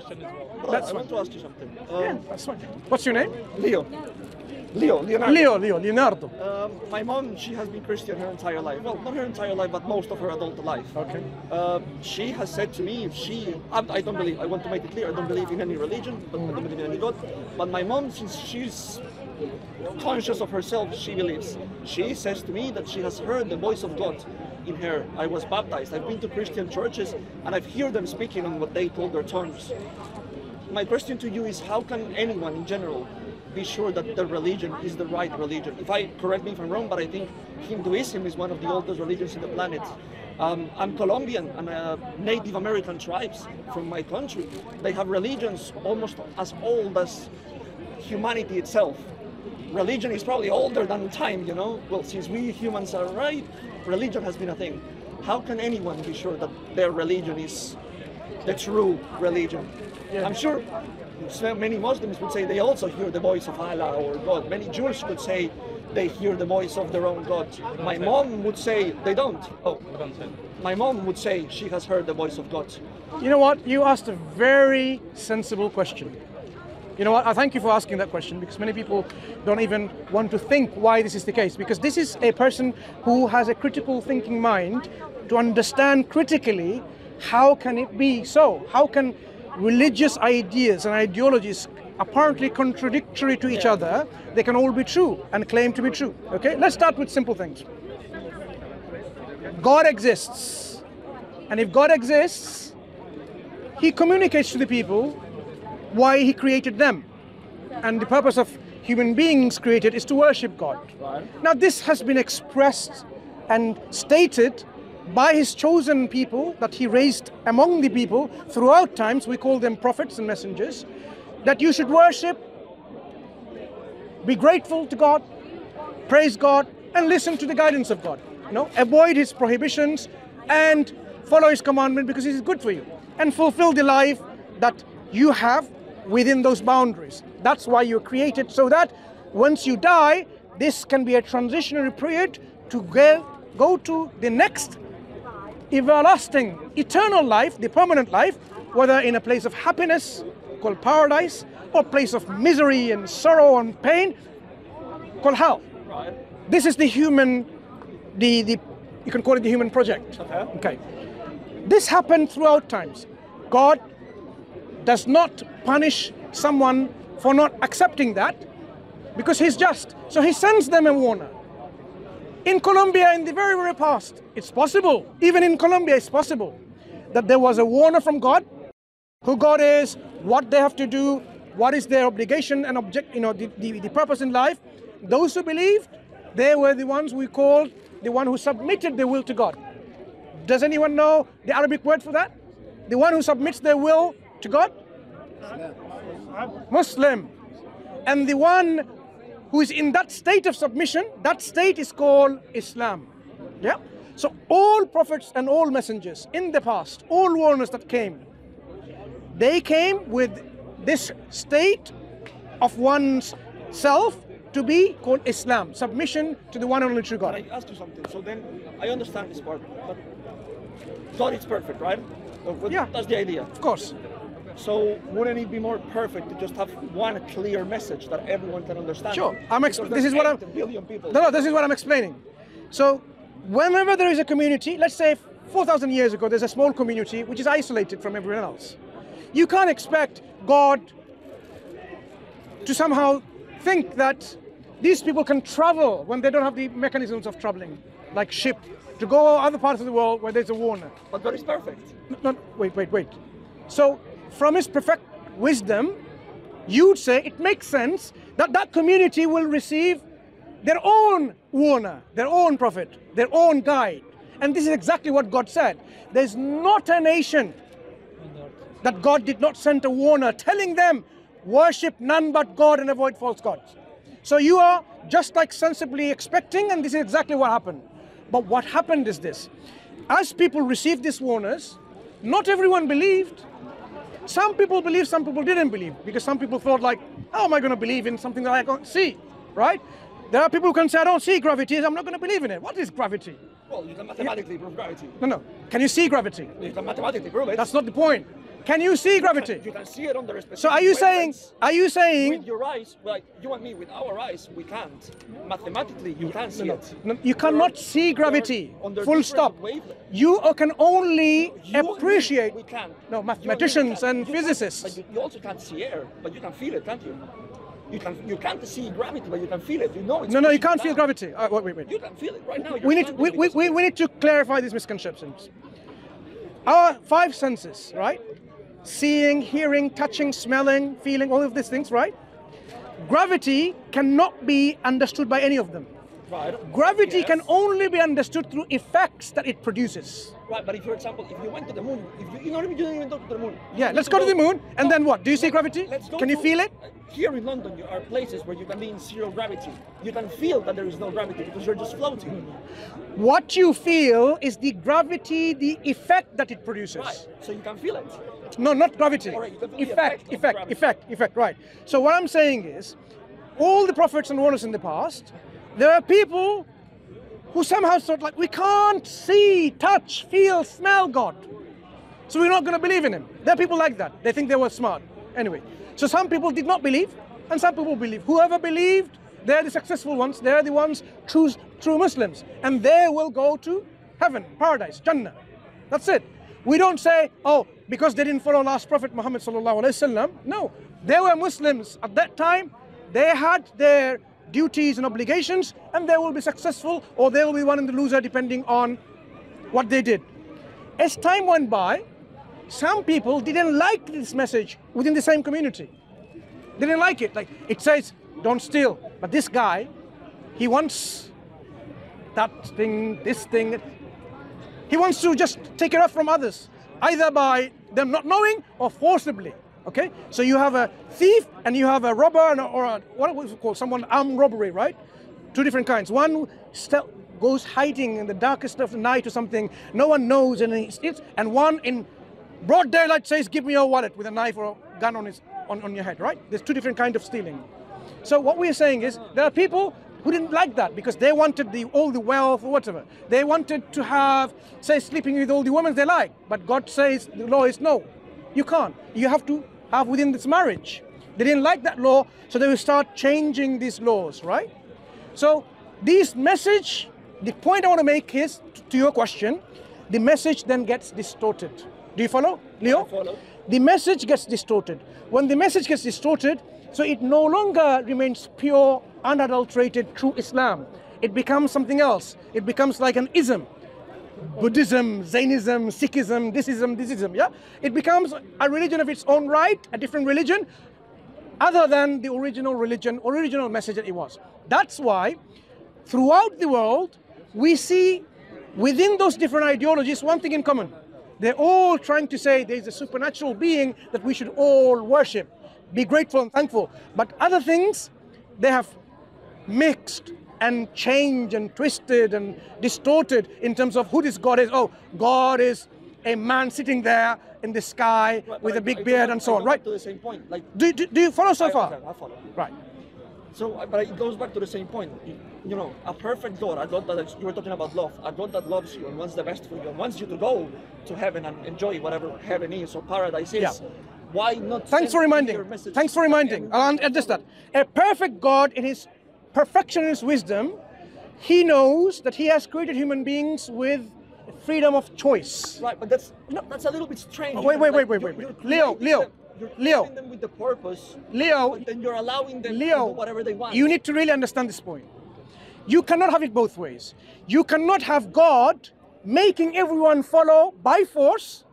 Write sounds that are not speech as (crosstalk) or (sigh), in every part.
question as well. That's I want to ask you something. Um, Yeah, that's fine. What's your name? Leo. Leo, Leonardo. Leo, Leo, Leonardo. Um, my mom, she has been Christian her entire life. Well, not her entire life, but most of her adult life. Okay. Uh, she has said to me, she, I, I don't believe, I want to make it clear, I don't believe in any religion, but I don't believe in any God. But my mom, since she's conscious of herself, she believes. She says to me that she has heard the voice of God in her. I was baptized. I've been to Christian churches and I've heard them speaking on what they call their tongues. My question to you is how can anyone in general be sure that the religion is the right religion? If I correct me if I'm wrong, but I think Hinduism is one of the oldest religions in the planet. Um, I'm Colombian and uh, Native American tribes from my country. They have religions almost as old as humanity itself. Religion is probably older than time, you know? Well, since we humans are right, religion has been a thing. How can anyone be sure that their religion is the true religion? I'm sure many Muslims would say they also hear the voice of Allah or God. Many Jews could say they hear the voice of their own God. My mom would say they don't. Oh, We don't say. my mom would say she has heard the voice of God. You know what? You asked a very sensible question. You know what? I thank you for asking that question because many people don't even want to think why this is the case. Because this is a person who has a critical thinking mind to understand critically how can it be so? How can religious ideas and ideologies apparently contradictory to each other, they can all be true and claim to be true. Okay? Let's start with simple things. God exists. And if God exists, he communicates to the people why he created them. And the purpose of human beings created is to worship God. Now, this has been expressed and stated by his chosen people that he raised among the people throughout times. We call them prophets and messengers. That you should worship, be grateful to God, praise God, and listen to the guidance of God. You know, avoid his prohibitions and follow his commandment because it is good for you. And fulfill the life that you have within those boundaries. That's why you're created, so that once you die, this can be a transitionary period to go, go to the next everlasting, eternal life, the permanent life, whether in a place of happiness called paradise or place of misery and sorrow and pain called hell. This is the human, the, the you can call it the human project. Okay. Okay. This happened throughout times. God does not punish someone for not accepting that because he's just. So he sends them a warner. In Colombia, in the very, very past, it's possible, even in Colombia, it's possible that there was a warner from God, who God is, what they have to do, what is their obligation and object, you know, the, the, the purpose in life. Those who believed, they were the ones we called the one who submitted their will to God. Does anyone know the Arabic word for that? The one who submits their will to God? Muslim. And the one who is in that state of submission, that state is called Islam. Yeah? So all prophets and all messengers in the past, all warners that came, they came with this state of one's self to be called Islam, submission to the one and only true Can God. I ask you something? So then, I understand this part, but God is perfect, right? What- Yeah. That's the idea. Of course. So wouldn't it be more perfect to just have one clear message that everyone can understand? Sure. I'm ex- this is what I'm- 8 billion people. No, no, this is what I'm explaining. So, whenever there is a community, let's say 4,000 years ago, there's a small community which is isolated from everyone else. You can't expect God to somehow think that these people can travel when they don't have the mechanisms of traveling, like ship, to go other parts of the world where there's a warner. But God is perfect. No, no, wait, wait, wait. So, from his perfect wisdom, you'd say it makes sense that that community will receive their own warner, their own prophet, their own guide. And this is exactly what God said. There's not a nation that God did not send a warner telling them, worship none but God and avoid false gods. So you are just like sensibly expecting, and this is exactly what happened. But what happened is this as people received these warners, not everyone believed. Some people believe, some people didn't believe, because some people thought like, how am I going to believe in something that I can't see, right? There are people who can say, I don't see gravity, I'm not going to believe in it. What is gravity? Well, you can mathematically prove gravity. No, no. Can you see gravity? You can mathematically prove it. That's not the point. Can you see gravity? You can see it on the specific So are you saying? Are you saying? with your eyes, like you and me, with our eyes, we can't. Mathematically, you can't see No, it. no, you cannot see gravity. Full stop. wavelengths. You can only You appreciate. We can. No, mathematicians and can, physicists. But you, you also can't see air, but you can feel it, can't you? You can. You can't see gravity, but you can feel it. You know it's. No, no, you can't feel down. gravity. Uh, wait, wait, wait. You can feel it right now. You're we need standing we, we, we, we need to clarify these misconceptions. Our five senses, right? Seeing, hearing, touching, smelling, feeling, all of these things, right? Gravity cannot be understood by any of them. Right. Gravity yes. can only be understood through effects that it produces. Right, but if, for example, if you went to the moon, if you, you know, you didn't even go to the moon. Yeah, let's go to the moon, and then what? Do you see gravity? Let's go Can you to- feel it? uh, Here in London, there are places where you can be in zero gravity. You can feel that there is no gravity because you're just floating. What you feel is the gravity, the effect that it produces. Right. So you can feel it. No, not gravity. Alright, you can feel the effect, effect effect, gravity. effect, effect, right. So what I'm saying is, all the prophets and warners in the past, there are people who somehow thought like, we can't see, touch, feel, smell God. So we're not going to believe in him. There are people like that. They think they were smart. Anyway, so some people did not believe, and some people believe. Whoever believed, they're the successful ones. They're the ones true, true Muslims, and they will go to heaven, paradise, Jannah. That's it. We don't say, oh, because they didn't follow last Prophet Muhammad. No, they were Muslims at that time. They had their duties and obligations, and they will be successful, or they will be one in the loser, depending on what they did. As time went by, some people didn't like this message within the same community. They didn't like it. Like it says, don't steal. But this guy, he wants that thing, this thing. He wants to just take it off from others, either by them not knowing or forcibly. Okay? So you have a thief and you have a robber or a, what was it called? Someone armed robbery, right? Two different kinds. One goes hiding in the darkest of the night or something. No one knows and he steals. And one in broad daylight says, "Give me your wallet" with a knife or a gun on his on, on your head. Right? There's two different kind of stealing. So what we're saying is there are people who didn't like that because they wanted the all the wealth or whatever. They wanted to have, say, sleeping with all the women they like. But God says the law is no, you can't. You have to have within this marriage. They didn't like that law, so they will start changing these laws, right? So this message, the point I want to make is to your question, the message then gets distorted. Do you follow, Leo? I follow. The message gets distorted. When the message gets distorted, so it no longer remains pure, unadulterated, true Islam. It becomes something else. It becomes like an ism. Buddhism, Jainism, Sikhism, thisism, thisism, yeah? It becomes a religion of its own right, a different religion, other than the original religion, original message that it was. That's why throughout the world we see within those different ideologies one thing in common. They're all trying to say there's a supernatural being that we should all worship, be grateful and thankful. But other things they have mixed and changed and twisted and distorted in terms of who this God is. Oh, God is a man sitting there in the sky Right, with a I- big I go beard and so on, right? To the same point, like Do, do, do you follow so I, far? I follow. Right. So, uh, but it goes back to the same point. You, know, a perfect God, a God that you were talking about love, a God that loves you and wants the best for you and wants you to go to heaven and enjoy whatever heaven is or paradise is. Yeah. Why not? Thanks for reminding. your message Thanks for reminding. and- I'll address that. A perfect God, in His perfection and His wisdom, He knows that He has created human beings with freedom of choice. Right, but that's that's a little bit strange. Oh, wait, wait, Like, wait, wait, wait, wait. Leo, Leo, them- you're Leo. them with the purpose, Leo, then you're allowing them to Leo, do whatever they want. you need to really understand this point. You cannot have it both ways. You cannot have God making everyone follow by force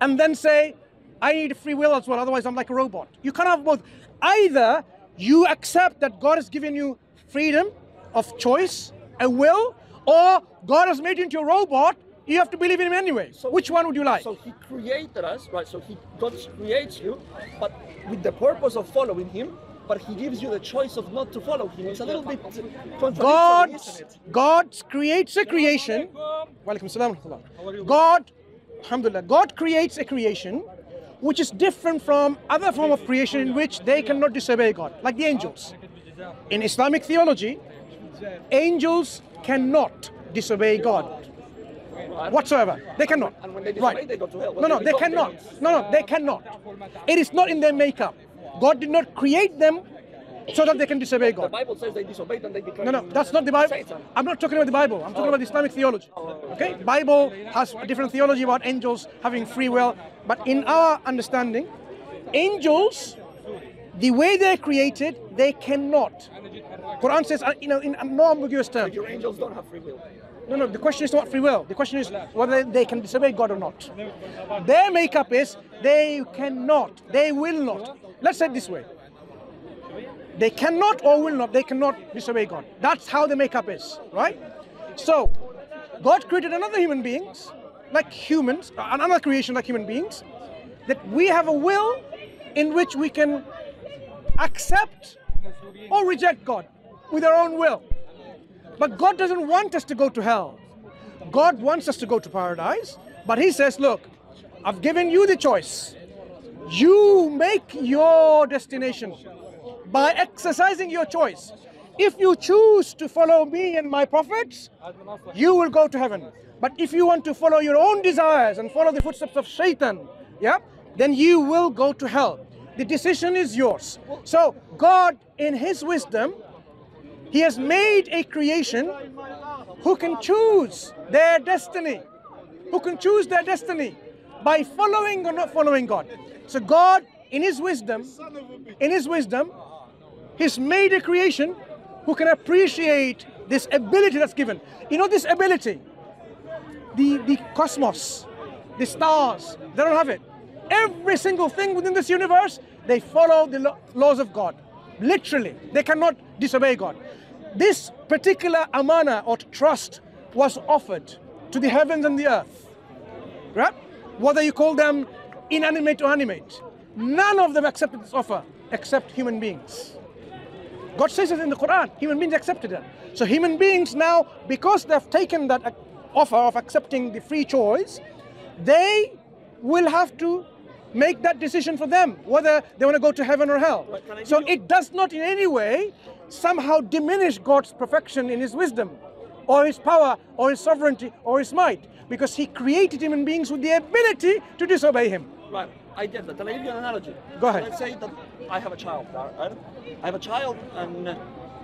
and then say, I need free will as well, otherwise I'm like a robot. You cannot have both. Either you accept that God has given you freedom of choice, a will, or God has made you into a robot, you have to believe in him anyway. So- Which one would you like? So he created us, right? So he God creates you, but with the purpose of following him. But he gives you the choice of not to follow him. It's a little bit contradictory, God. God creates a creation. Walaikum salam. God, alhamdulillah, God creates a creation which is different from other form of creation in which they cannot disobey God, like the angels. In Islamic theology, angels cannot disobey God. whatsoever. They cannot. And when they disobey, right. they go to hell. No, no, they they cannot. No, no, they cannot. It is not in their makeup. God did not create them so that they can disobey The God. Bible says they disobeyed and they became No, no, that's not the Bible. Satan. I'm not talking about the Bible. I'm talking about Islamic theology. Okay, Bible has a different theology about angels having free will, but in our understanding, angels, the way they're created, they cannot. Quran says, uh, you know, in no ambiguous terms. Your angels don't have free will. No, no, the question is not free will. The question is whether they can disobey God or not. Their makeup is they cannot, they will not. Let's say it this way. They cannot or will not, they cannot disobey God. That's how the makeup is, right? So, God created another human beings, like humans, uh, another creation like human beings, that we have a will in which we can accept or reject God with our own will. But God doesn't want us to go to hell. God wants us to go to paradise. But He says, Look, I've given you the choice. You make your destination by exercising your choice. If you choose to follow me and my prophets, you will go to heaven. But if you want to follow your own desires and follow the footsteps of Shaitan, yeah, then you will go to hell. The decision is yours. So God, in His wisdom, He has made a creation who can choose their destiny, who can choose their destiny by following or not following God. So God, in His wisdom, in His wisdom, He's made a creation who can appreciate this ability that's given. You know this ability, the the cosmos, the stars, they don't have it. Every single thing within this universe, they follow the lo- laws of God. Literally, they cannot disobey God. This particular amana or trust was offered to the heavens and the earth. Right? Whether you call them inanimate or animate, none of them accepted this offer except human beings. God says it in the Quran. Human beings accepted it. So human beings now, because they've taken that uh, offer of accepting the free choice, they will have to make that decision for them, whether they want to go to heaven or hell. But can I So it does not in any way somehow diminish God's perfection in His wisdom, or His power, or His sovereignty, or His might, because He created human beings with the ability to disobey Him. Right, I get that. Can I give you an analogy? Go ahead. Let's say that I have a child, right? I have a child, and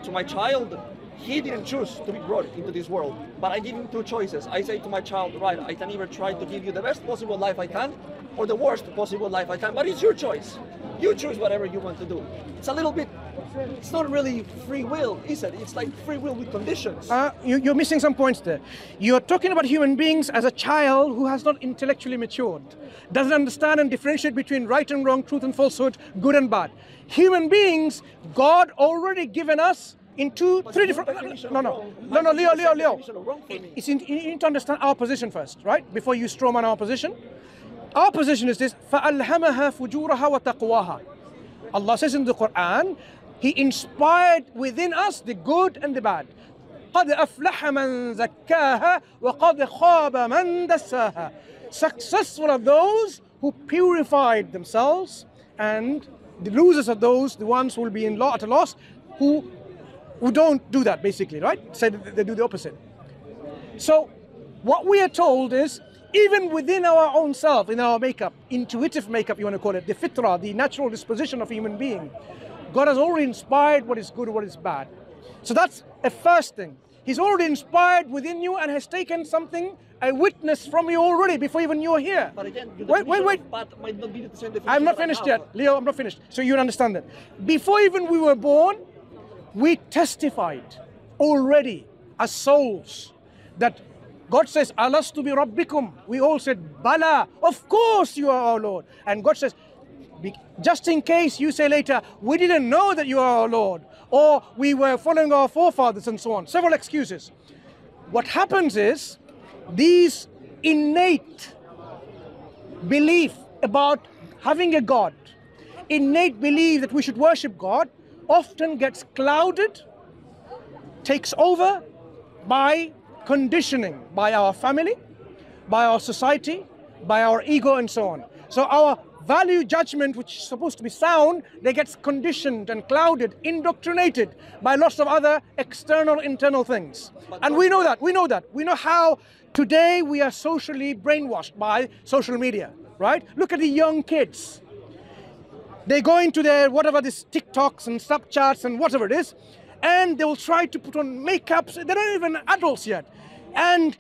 to my child, he didn't choose to be brought into this world, but I give him two choices. I say to my child, right, I can either try to give you the best possible life I can, or the worst possible life I can, but it's your choice. You choose whatever you want to do. It's a little bit, it's not really free will, is it? It's like free will with conditions. Uh, you, you're missing some points there. You're talking about human beings as a child who has not intellectually matured, doesn't understand and differentiate between right and wrong, truth and falsehood, good and bad. Human beings, God already given us into but three different. No, no, no, no, Leo, Leo, Leo. It's in, you need to understand our position first, right? Before you strawman our position. Our position is this: فَأَلْهَمَهَا فُجُورَهَا وَتَقْوَاهَا. Allah says in the Quran, He inspired within us the good and the bad. قَدْ أَفْلَحَ مَنْ زَكَّاهَا وَقَدْ خَابَ مَنْ دَسَّاهَا. Successful are those who purified themselves, and the losers are those, the ones who will be in lot at a loss, who who don't do that basically, right? Say that they do the opposite. So, what we are told is even within our own self, in our makeup, intuitive makeup, you want to call it, the fitra, the natural disposition of a human being, God has already inspired what is good what is bad. So that's a first thing. He's already inspired within you and has taken something, a witness from you already before even you are here. But again, Wait, wait, wait. bad might not be the same I'm not finished yet, Leo. I'm not finished. So you understand that. Before even we were born, we testified already as souls that God says, Alastu bi rabbikum. We all said, Bala, of course you are our Lord. And God says, just in case you say later, we didn't know that you are our Lord, or we were following our forefathers and so on. Several excuses. What happens is, these innate belief about having a God, innate belief that we should worship God, often gets clouded, takes over by conditioning, by our family, by our society, by our ego, and so on. So our value judgment, which is supposed to be sound, they gets conditioned and clouded, indoctrinated by lots of other external, internal things. And we know that. We know that. We know how today we are socially brainwashed by social media, right? Look at the young kids. They go into their whatever this TikToks and Snapchats and whatever it is, and they will try to put on makeups. They're not even adults yet, and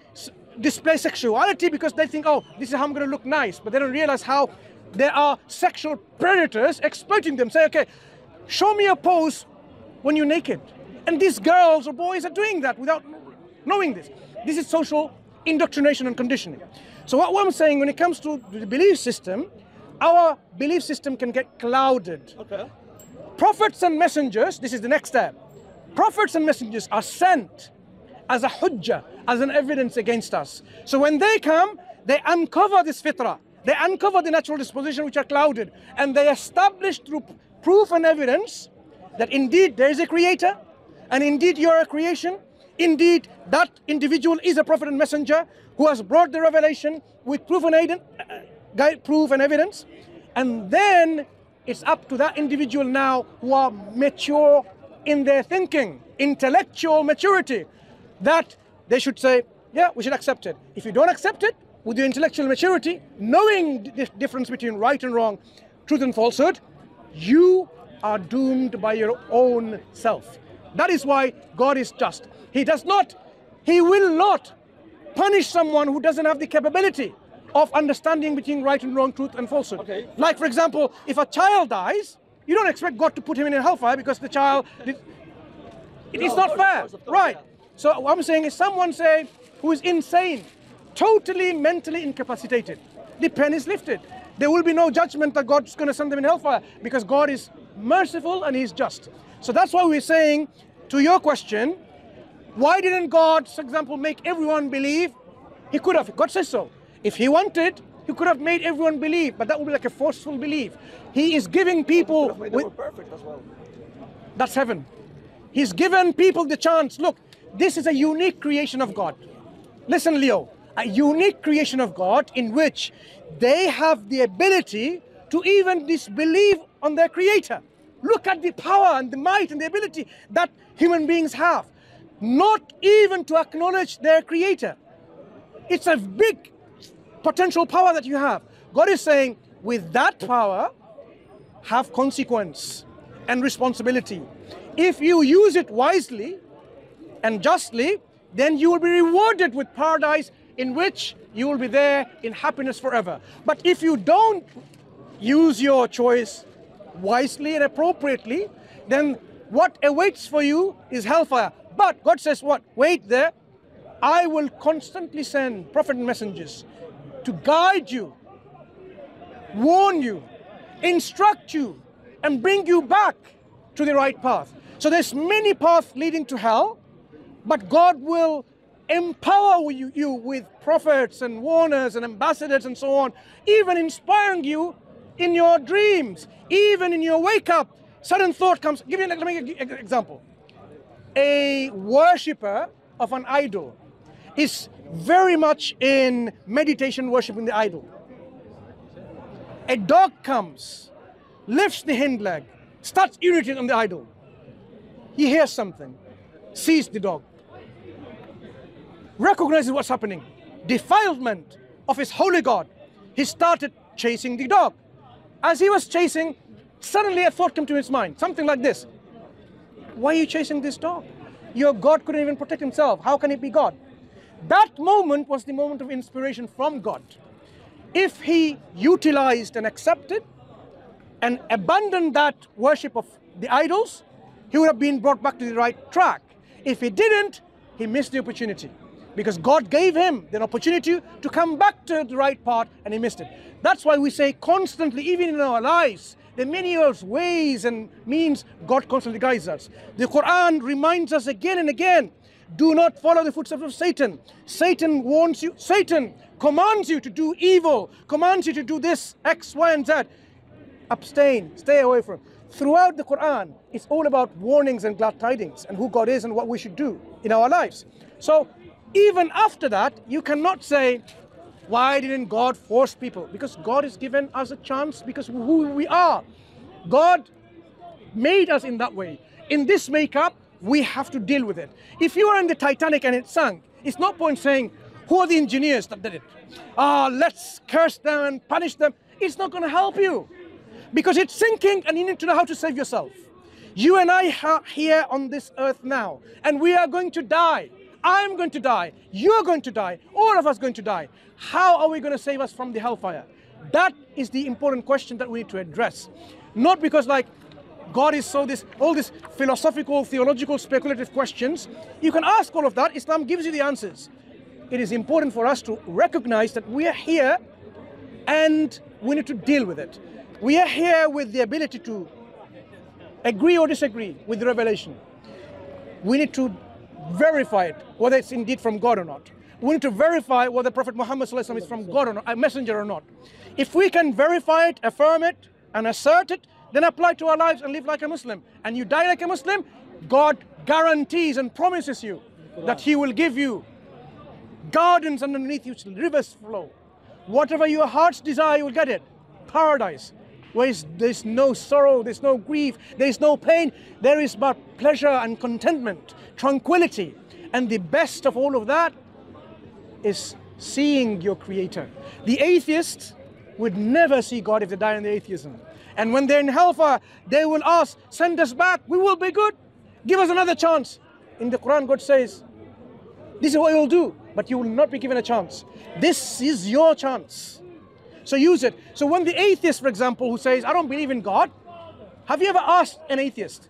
display sexuality because they think, oh, this is how I'm going to look nice. But they don't realize how there are sexual predators exploiting them. Say, okay, show me a pose when you're naked, and these girls or boys are doing that without knowing this. This is social indoctrination and conditioning. So what I'm saying when it comes to the belief system, our belief system can get clouded. Okay. Prophets and messengers, this is the next step. Prophets and messengers are sent as a hujjah, as an evidence against us. So when they come, they uncover this fitrah, they uncover the natural disposition which are clouded, and they establish through proof and evidence that indeed there is a creator, and indeed you are a creation, indeed that individual is a prophet and messenger who has brought the revelation with proof and, uh, guide, proof and evidence, and then it's up to that individual now who are mature in their thinking, intellectual maturity, that they should say, yeah, we should accept it. If you don't accept it, with your intellectual maturity, knowing the difference between right and wrong, truth and falsehood, you are doomed by your own self. That is why God is just. He does not, He will not punish someone who doesn't have the capability of understanding between right and wrong, truth and falsehood. Okay. Like, for example, if a child dies, you don't expect God to put him in a hellfire because the child did, it is No, of not course, fair, course, course, right? yeah. So what I'm saying is, someone say who is insane, totally mentally incapacitated, the pen is lifted. There will be no judgment that God's going to send them in hellfire because God is merciful and He's just. So that's why we're saying, to your question, why didn't God, for example, make everyone believe? He could have. God says so. If He wanted, He could have made everyone believe, but that would be like a forceful belief. He is giving people Made them with, perfect as well. that's heaven. He's given people the chance. Look, this is a unique creation of God. Listen, Leo, a unique creation of God in which they have the ability to even disbelieve on their creator. Look at the power and the might and the ability that human beings have, not even to acknowledge their creator. It's a big potential power that you have. God is saying, with that power, have consequence and responsibility. If you use it wisely and justly, then you will be rewarded with paradise in which you will be there in happiness forever. But if you don't use your choice wisely and appropriately, then what awaits for you is hellfire. But God says, What? Wait there. I will constantly send prophet and messengers to guide you warn you, instruct you, and bring you back to the right path. So there's many paths leading to hell, but God will empower you, you with prophets and warners and ambassadors and so on, even inspiring you in your dreams, even in your wake up. Sudden thought comes. Give me, an example. A worshipper of an idol is very much in meditation, worshiping the idol a dog comes, lifts the hind leg, starts urinating on the idol. He hears something, sees the dog, recognizes what's happening, defilement of his holy God. He started chasing the dog. As he was chasing, suddenly a thought came to his mind, something like this Why are you chasing this dog? Your God couldn't even protect himself. How can it be God? That moment was the moment of inspiration from God if he utilized and accepted and abandoned that worship of the idols, he would have been brought back to the right track. If he didn't, he missed the opportunity because God gave him the opportunity to come back to the right path and he missed it. That's why we say constantly, even in our lives, there are many ways and means God constantly guides us. The Quran reminds us again and again do not follow the footsteps of Satan. Satan warns you, Satan commands you to do evil, commands you to do this, X, Y, and Z. Abstain, stay away from. Throughout the Quran, it's all about warnings and glad tidings and who God is and what we should do in our lives. So, even after that, you cannot say, Why didn't God force people? Because God has given us a chance because who we are. God made us in that way. In this makeup, we have to deal with it. If you are in the Titanic and it sank, it's no point saying, who are the engineers that did it? Ah, let's curse them and punish them. It's not going to help you because it's sinking and you need to know how to save yourself. You and I are here on this earth now, and we are going to die. I'm going to die. You're going to die. All of us going to die. How are we going to save us from the hellfire? That is the important question that we need to address. Not because like God is so this all these philosophical, theological, speculative questions. You can ask all of that. Islam gives you the answers. It is important for us to recognize that we are here and we need to deal with it. We are here with the ability to agree or disagree with the revelation. We need to verify it, whether it's indeed from God or not. We need to verify whether Prophet Muhammad is from God or not, a messenger or not. If we can verify it, affirm it, and assert it, then apply to our lives and live like a Muslim. And you die like a Muslim, God guarantees and promises you that He will give you gardens underneath you, rivers flow. Whatever your heart's desire, you will get it. Paradise, where there's no sorrow, there's no grief, there's no pain, there is but pleasure and contentment, tranquility. And the best of all of that is seeing your Creator. The atheist would never see God if they die in the atheism. And when they're in hellfire, they will ask, Send us back, we will be good. Give us another chance. In the Quran, God says, This is what you will do, but you will not be given a chance. This is your chance. So use it. So when the atheist, for example, who says, I don't believe in God, have you ever asked an atheist,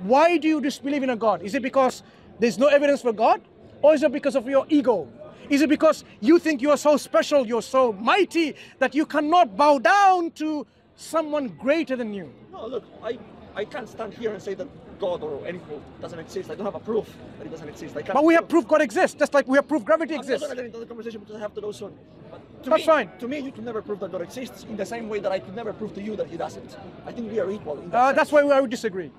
why do you disbelieve in a God? Is it because there's no evidence for God? Or is it because of your ego? Is it because you think you are so special, you're so mighty that you cannot bow down to someone greater than you? No, look, I, I can't stand here and say that God or anything doesn't exist. I don't have a proof that it doesn't exist. I can't But we have proof God exists, just like we have proof gravity I'm exists. not going to get into the conversation because I have to go soon. But to That's me, fine. To me, you can never prove that God exists in the same way that I could never prove to you that He doesn't. I think we are equal. In that Uh, that's why I would disagree.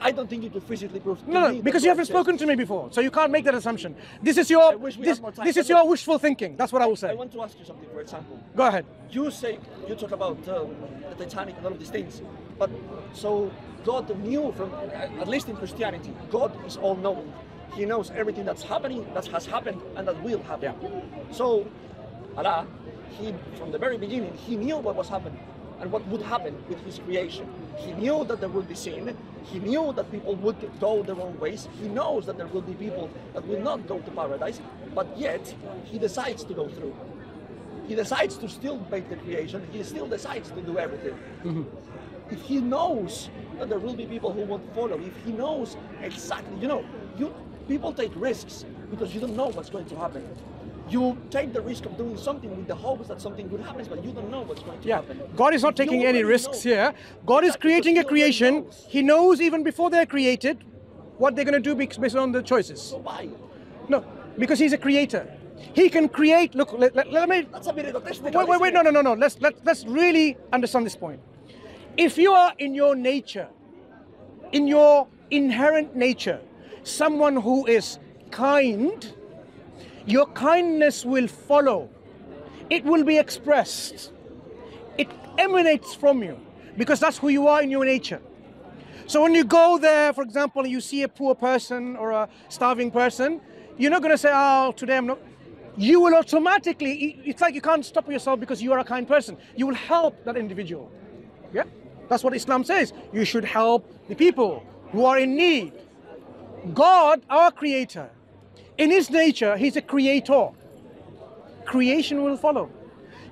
I, don't think you can physically prove. to No, no, because you haven't spoken to me before, so you can't make that assumption. This is your this, had more time, this is your wishful thinking. That's what I will say. I want to ask you something, for example. Go ahead. You say you talk about um, the Titanic and all of these things, but so God knew from at least in Christianity, God is all knowing. He knows everything that's happening, that has happened, and that will happen. So Allah, He from the very beginning, He knew what was happening and what would happen with His creation. He knew that there would be sin. He knew that people would go their own ways. He knows that there will be people that will not go to paradise, but yet He decides to go through he decides to still make the creation, he still decides to do everything. Mm-hmm. If he knows that there will be people who won't follow, if he knows exactly, you know, you people take risks because you don't know what's going to happen. You take the risk of doing something with the hopes that something good happens, but you don't know what's going to Yeah, happen. God is not If taking any risks know- here. God is creating a creation. knows. He knows even before they're created what they're going to do based on the choices. So why? No, because He's a creator. He can create. Look, let, let, let me That's a bit wait, wait, wait. No, no, no, no. Let's let, let's really understand this point. If you are in your nature, in your inherent nature, someone who is kind, your kindness will follow. It will be expressed. It emanates from you because that's who you are in your nature. So when you go there, for example, and you see a poor person or a starving person, you're not going to say, "Oh, today I'm not." You will automatically. It's like you can't stop yourself because you are a kind person. You will help that individual. Yeah, that's what Islam says. You should help the people who are in need. God, our Creator, in His nature, He's a creator. Creation will follow.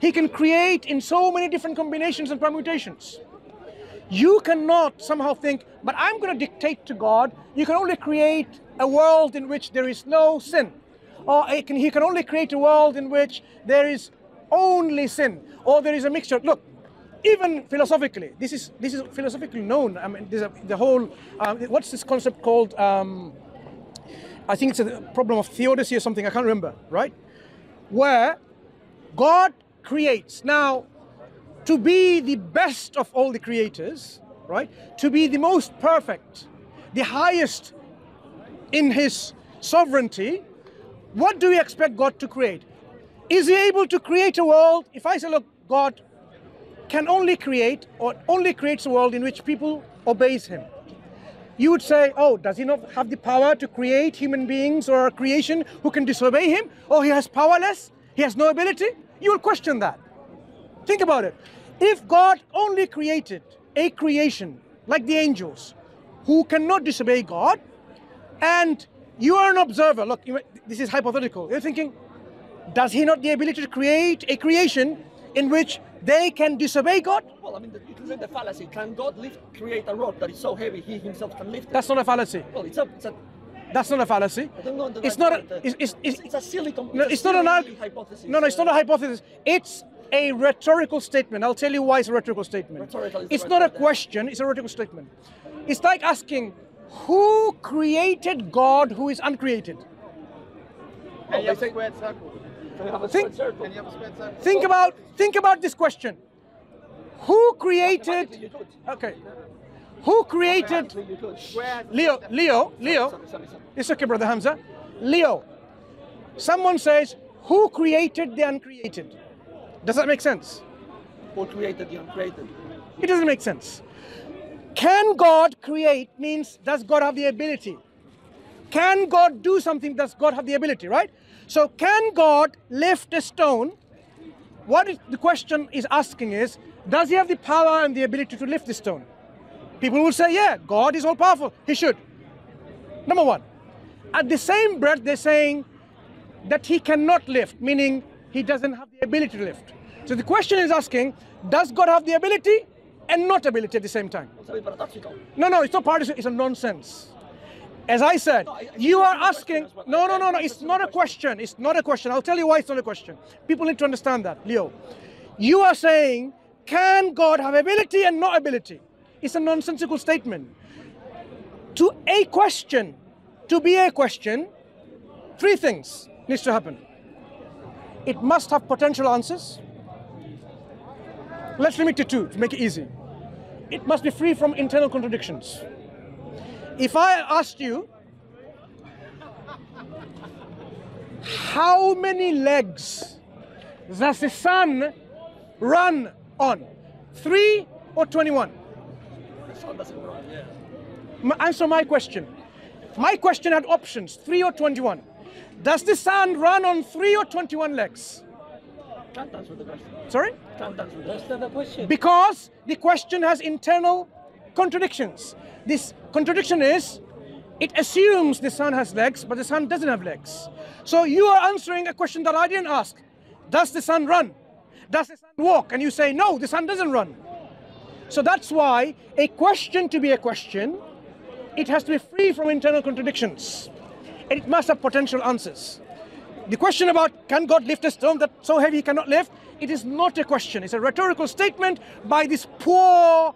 He can create in so many different combinations and permutations. You cannot somehow think, but I'm going to dictate to God. You can only create a world in which there is no sin. Or can, He can only create a world in which there is only sin. Or there is a mixture. Look, even philosophically, this is this is philosophically known. I mean, there's a, the whole um, what's this concept called? Um, I think it's a problem of theodicy or something. I can't remember. Right, where God creates. Now, to be the best of all the creators, right? To be the most perfect, the highest in His sovereignty. What do we expect God to create? Is he able to create a world? If I say, look, God can only create or only creates a world in which people obeys him. You would say, oh, does he not have the power to create human beings or a creation who can disobey him? Or he has powerless? He has no ability? You will question that. Think about it. If God only created a creation like the angels who cannot disobey God, and you are an observer, look, this is hypothetical. You're thinking, does he not the ability to create a creation in which they can disobey God? Well, I mean, the, it is in the fallacy. Can God lift, create a rock that is so heavy he himself can lift it? That's not a fallacy. well, it's a, it's a, That's not a fallacy. I don't know It's not a, it's, it's, it's, it's a silly, com- no, a it's not an silly arg- hypothesis. No, no, it's not a hypothesis. It's a rhetorical statement. I'll tell you why it's a rhetorical statement. Rhetorical is the it's right not a word, yeah. question, it's a rhetorical statement. It's like asking, who created God who is uncreated? Well, Can you they have a say, squared circle? can we have a Think- square circle? Can you have a squared circle? Think oh. about think about this question. Who created Mathematically you could. Okay. Who created Mathematically you could. Square Leo Leo Leo. It's okay, brother Hamza. Leo. Someone says, who created the uncreated? Does that make sense? Who created the uncreated? It doesn't make sense. Can God create means does God have the ability? Can God do something? Does God have the ability, right? So can God lift a stone? What is, the question is asking is, does he have the power and the ability to lift the stone? People will say, yeah, God is all powerful. He should. Number one. At the same breath, they're saying that he cannot lift, meaning he doesn't have the ability to lift. So the question is asking, does God have the ability and not ability at the same time? It's a bit paradoxical. No, no, it's not partisan, it's a nonsense. As I said, No, I- I you are a good question asking, no, no, no, no, it's it's not a question. It's not a question. I'll tell you why it's not a question. People need to understand that, Leo. You are saying, can God have ability and not ability? It's a nonsensical statement. To a question, to be a question, three things needs to happen. It must have potential answers. Let's limit it to two to make it easy. It must be free from internal contradictions. If I asked you, how many legs does the sun run on? Three or 21? The sun doesn't run. Yeah. Answer my question. My question had options, three or 21. Does the sun run on three or 21 legs? Can't answer the question. Sorry? Can't answer the That's question. not a question. Because the question has internal contradictions. This contradiction is it assumes the sun has legs, but the sun doesn't have legs. So you are answering a question that I didn't ask. Does the sun run? Does the sun walk? And you say, no, the sun doesn't run. So that's why a question to be a question, it has to be free from internal contradictions. And it must have potential answers. The question about can God lift a stone that's so heavy he cannot lift, it is not a question. It's a rhetorical statement by this poor,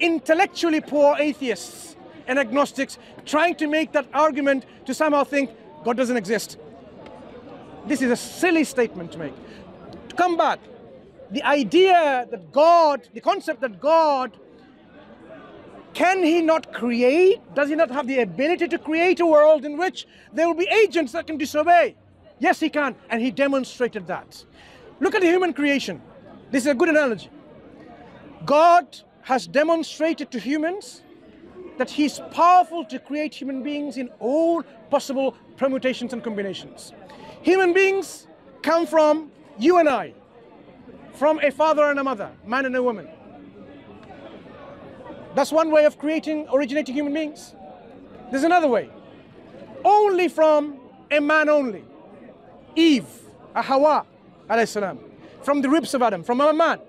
intellectually poor atheists and agnostics trying to make that argument to somehow think God doesn't exist. This is a silly statement to make. To come back, the idea that God, the concept that God can he not create? Does he not have the ability to create a world in which there will be agents that can disobey? Yes, he can, and he demonstrated that. Look at the human creation. This is a good analogy. God has demonstrated to humans that he's powerful to create human beings in all possible permutations and combinations. Human beings come from you and I, from a father and a mother, man and a woman. That's one way of creating, originating human beings. There's another way. Only from a man only. Eve, a Hawa, alayhi salam, from the ribs of Adam, from a man.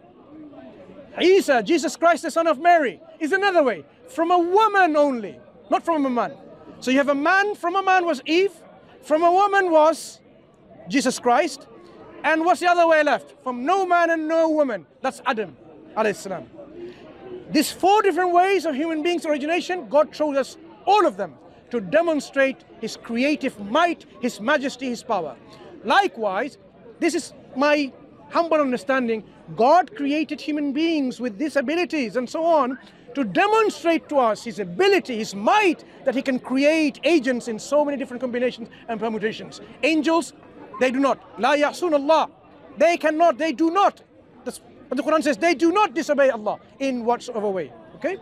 Isa, Jesus Christ, the son of Mary, is another way. From a woman only, not from a man. So you have a man, from a man was Eve, from a woman was Jesus Christ, and what's the other way left? From no man and no woman, that's Adam, salam. These four different ways of human beings' origination, God shows us all of them to demonstrate His creative might, His majesty, His power. Likewise, this is my humble understanding. God created human beings with these abilities and so on to demonstrate to us His ability, His might, that He can create agents in so many different combinations and permutations. Angels, They do not. La ya'sun Allah. They cannot, they do not. That's the Quran says. They do not disobey Allah in whatsoever way. Okay?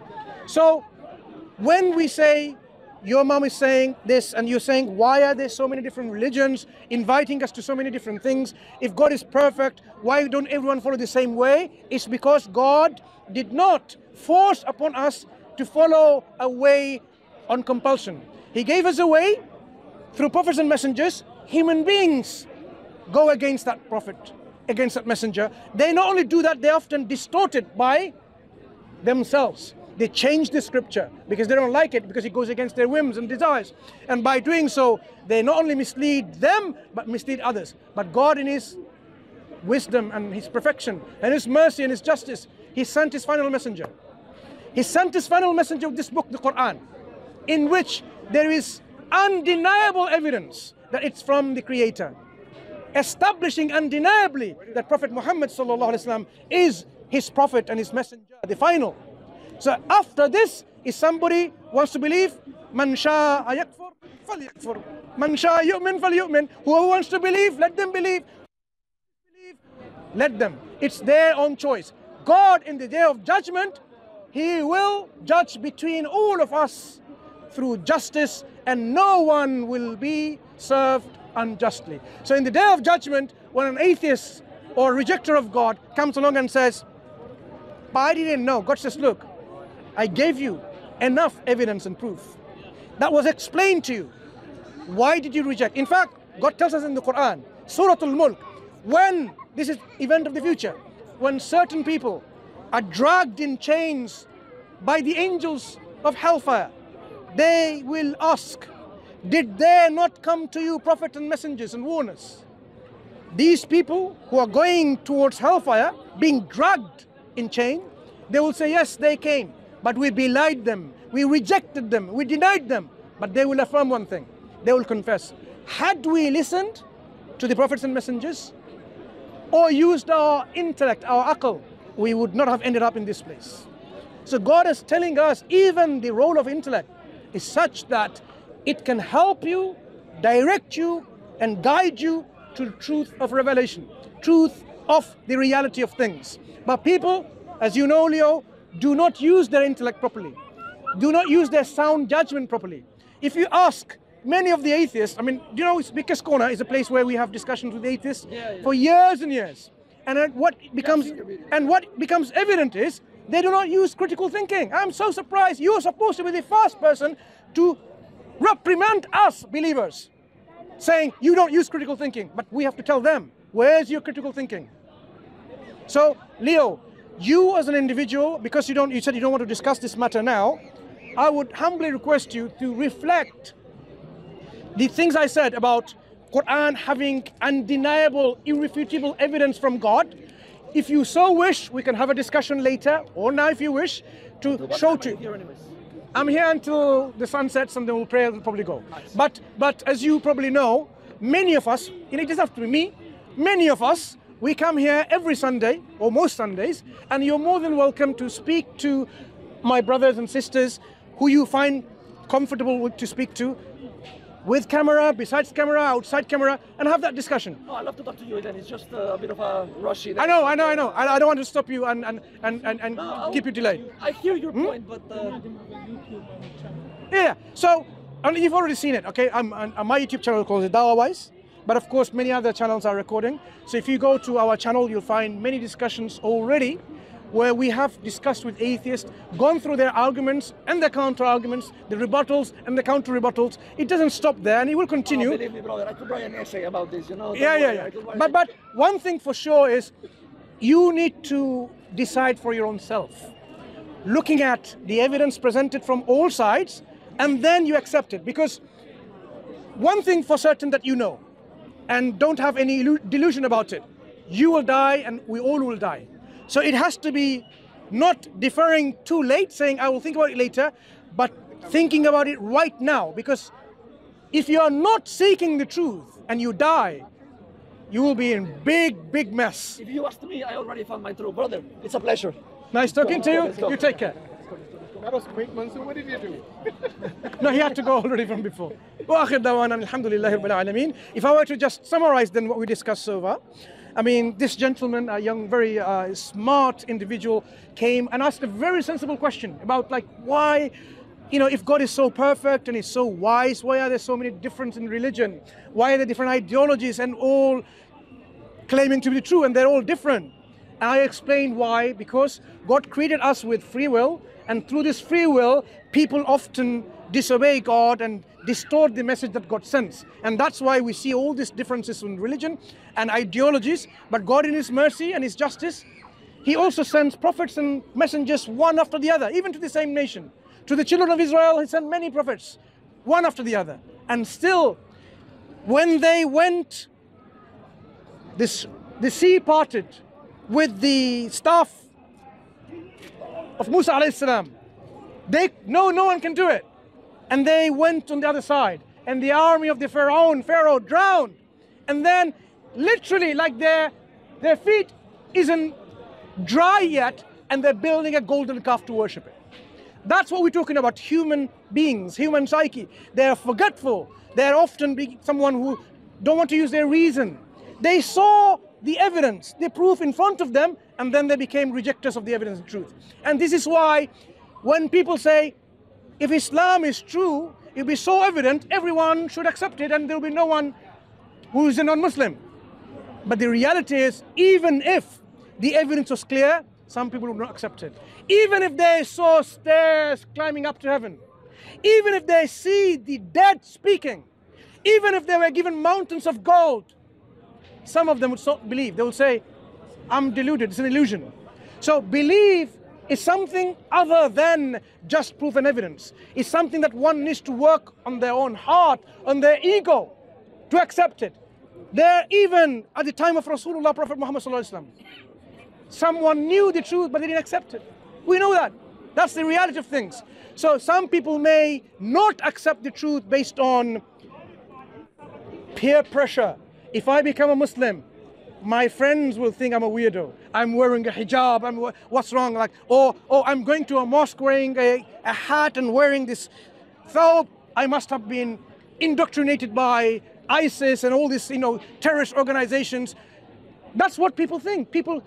So when we say your mom is saying this and you're saying why are there so many different religions inviting us to so many different things? If god is perfect why don't everyone follow the same way? It's because god did not force upon us to follow a way on compulsion. He gave us a way through prophets and messengers. Human beings go against that prophet against that messenger. They not only do that they often distort it by themselves they change the scripture because they don't like it because it goes against their whims and desires. And by doing so, they not only mislead them, but mislead others. But God, in His wisdom and His perfection and His mercy and His justice, He sent His final messenger. He sent His final messenger with this book, the Quran, in which there is undeniable evidence that it's from the Creator, establishing undeniably that Prophet Muhammad is His prophet and His messenger, the final. So after this, if somebody wants to believe, man sha'a yakfur, falyakfur. Man sha'a yu'min, falyu'min. Whoever wants to believe, let them believe. Believe, let them. It's their own choice. God in the day of judgment, He will judge between all of us through justice and no one will be served unjustly. So in the day of judgment, when an atheist or rejecter of God comes along and says, but I didn't know, God says, look, I gave you enough evidence and proof. That was explained to you. Why did you reject? In fact, God tells us in the Quran, Surah Al-Mulk, when this is event of the future, when certain people are dragged in chains by the angels of hellfire, they will ask, did there not come to you prophets and messengers and warners? These people who are going towards hellfire, being dragged in chain, they will say, yes, they came. But we belied them, we rejected them, we denied them. But they will affirm one thing they will confess. Had we listened to the prophets and messengers or used our intellect, our akal, we would not have ended up in this place. So God is telling us even the role of intellect is such that it can help you, direct you, and guide you to the truth of revelation, truth of the reality of things. But people, as you know, Leo, do not use their intellect properly, do not use their sound judgment properly. If you ask many of the atheists, I mean, you know, Speaker's Corner is a place where we have discussions with atheists Yeah, yeah. for years and years. And what becomes and what becomes evident is they do not use critical thinking. I'm so surprised. You're supposed to be the first person to reprimand us believers, saying you don't use critical thinking. But we have to tell them, where's your critical thinking? So, Leo, you as an individual, because you don't, you said you don't want to discuss this matter now, I would humbly request you to reflect the things I said about Quran having undeniable, irrefutable evidence from God. If you so wish, we can have a discussion later, or now if you wish, to What show to you? I'm here until the sun sets and then we'll pray and we'll probably go. But but as you probably know, many of us, know, it doesn't have to be me, many of us, we come here every Sunday or most Sundays, and you're more than welcome to speak to my brothers and sisters who you find comfortable with to speak to with camera, besides camera, outside camera, and have that discussion. No, I love to talk to you then. It's just uh, a bit of a rushy. I know, I know, I know. I, I don't want to stop you and, and, and, and, and No, keep you delayed. I hear your Hmm? point, but uh, Yeah. So, and you've already seen it, okay? I'm, on on my YouTube channel called Dawah Wise, but of course, many other channels are recording. So, if you go to our channel, you'll find many discussions already where we have discussed with atheists, gone through their arguments and their counter arguments, the rebuttals and the counter rebuttals. It doesn't stop there, and it will oh, continue. believe me, brother, I could write an essay about this. You know. Yeah, yeah, yeah. I But but one thing for sure is you need to decide for your own self. Looking at the evidence presented from all sides, and then you accept it. Because one thing for certain that you know, and don't have any delusion about it, you will die, and we all will die. So it has to be not deferring too late, saying I will think about it later, but thinking about it right now. Because if you are not seeking the truth and you die, you will be in big, big mess. If you ask me, I already found my true brother. It's a pleasure. Nice talking to you. You take care. That was quick, Mansur. What did you do? (laughs) no, he had to go already from before. If I were to just summarize then what we discussed so far, I mean, this gentleman, a young, very uh, smart individual, came and asked a very sensible question about like why you know, if God is so perfect and is so wise, why are there so many differences in religion? Why are there different ideologies and all claiming to be true and they're all different? And I explained why, because God created us with free will and through this free will, people often disobey God and distort the message that God sends. And that's why we see all these differences in religion and ideologies. But God, in His mercy and His justice, He also sends prophets and messengers one after the other, even to the same nation. To the children of Israel, He sent many prophets, one after the other. And still, when they went, this, the sea parted with the staff of Musa alayhi salam. They no no one can do it. And they went on the other side. And the army of the Pharaoh, Pharaoh drowned. And then literally like their their feet isn't dry yet, and they're building a golden calf to worship it. That's what we're talking about human beings, human psyche. They're forgetful. They're often someone who don't want to use their reason. They saw the evidence, the proof in front of them, and then they became rejectors of the evidence and truth. And this is why when people say, if Islam is true, it'll be so evident, everyone should accept it, and there'll be no one who is a non Muslim. But the reality is, even if the evidence was clear, some people would not accept it. Even if they saw stairs climbing up to heaven, even if they see the dead speaking, even if they were given mountains of gold, some of them would not believe. They will say, I'm deluded, it's an illusion. So belief is something other than just proof and evidence. It's something that one needs to work on their own heart, on their ego, to accept it. There, even at the time of Rasulullah, Prophet Muhammad, someone knew the truth but they didn't accept it. We know that. That's the reality of things. So some people may not accept the truth based on peer pressure. If I become a Muslim, my friends will think I'm a weirdo. I'm wearing a hijab. I'm what's wrong? Like, or oh, I'm going to a mosque wearing a, a hat and wearing this thobe. I must have been indoctrinated by ISIS and all these, you know, terrorist organizations. That's what people think. People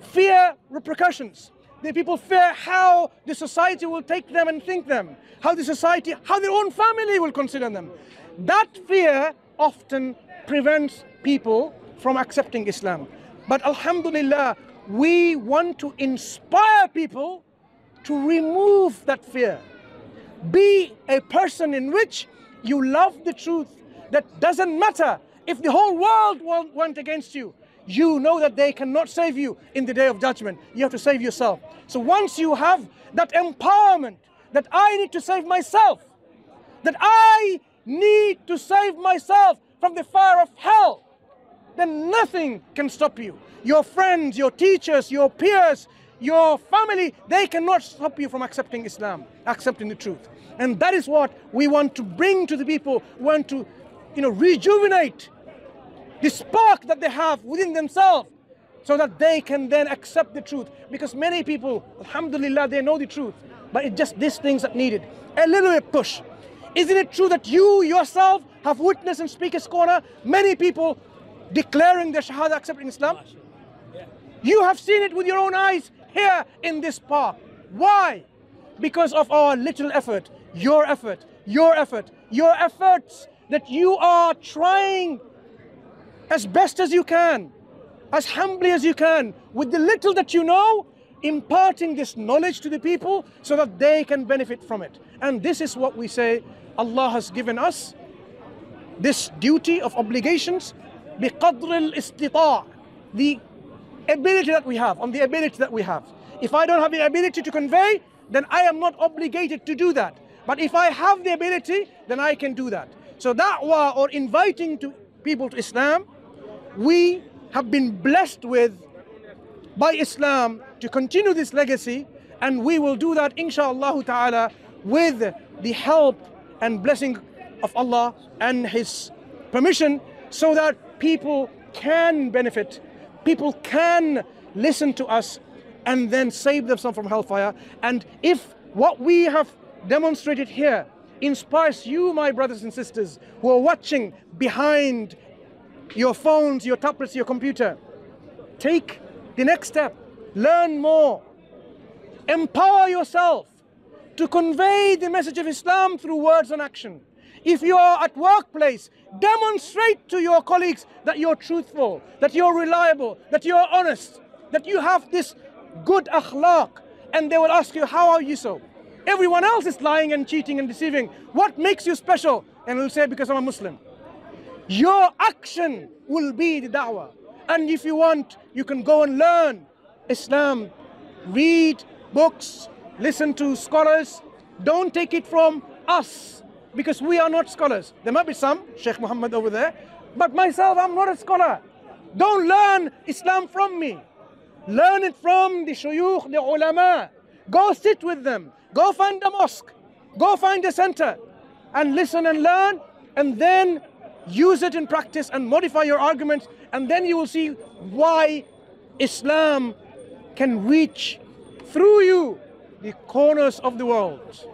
fear repercussions. The people fear how the society will take them and think them, how the society, how their own family will consider them. That fear often prevents people from accepting Islam. But Alhamdulillah, we want to inspire people to remove that fear. Be a person in which you love the truth that doesn't matter if the whole world went against you. You know that they cannot save you in the day of judgment. You have to save yourself. So once you have that empowerment that I need to save myself, that I need to save myself from the fire of hell, then nothing can stop you. Your friends, your teachers, your peers, your family, they cannot stop you from accepting Islam, accepting the truth. And that is what we want to bring to the people, we want to, you know, rejuvenate the spark that they have within themselves so that they can then accept the truth. Because many people, alhamdulillah, they know the truth, but it's just these things that needed. A little bit push. Isn't it true that you yourself have witnessed in Speaker's Corner many people declaring their Shahada accepting Islam? You have seen it with your own eyes here in this park. Why? Because of our little effort, your effort, your effort, your efforts that you are trying as best as you can, as humbly as you can, with the little that you know, imparting this knowledge to the people so that they can benefit from it. And this is what we say Allah has given us this duty of obligations بقدر الاستطاع the ability that we have on the ability that we have if I don't have the ability to convey then I am not obligated to do that but if I have the ability then I can do that so da'wah or inviting to people to Islam we have been blessed with by Islam to continue this legacy and we will do that inshallah ta'ala with the help and blessing of Allah and his permission so that people can benefit, people can listen to us and then save themselves from hellfire. And if what we have demonstrated here inspires you, my brothers and sisters, who are watching behind your phones, your tablets, your computer. Take the next step, learn more, empower yourself to convey the message of Islam through words and action. If you are at workplace, demonstrate to your colleagues that you're truthful, that you're reliable, that you're honest, that you have this good akhlaq, and they will ask you, How are you so? Everyone else is lying and cheating and deceiving. What makes you special? And you'll say, Because I'm a Muslim. Your action will be the da'wah. And if you want, you can go and learn Islam, read books, listen to scholars. Don't take it from us because we are not scholars. There might be some, Sheikh Muhammad over there, but myself, I'm not a scholar. Don't learn Islam from me. Learn it from the shuyukh, the ulama. Go sit with them. Go find a mosque. Go find a center and listen and learn and then use it in practice and modify your arguments and then you will see why Islam can reach through you the corners of the world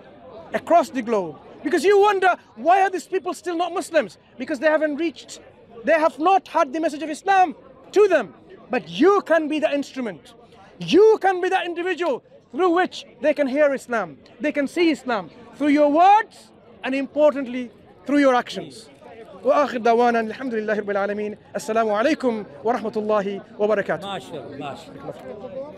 across the globe because you wonder why are these people still not Muslims because they haven't reached they have not had the message of Islam to them but you can be the instrument you can be the individual through which they can hear Islam they can see Islam through your words and importantly through your actions واخر دعوانا الحمد لله رب العالمين السلام عليكم ورحمه الله وبركاته ما شاء الله ما شاء الله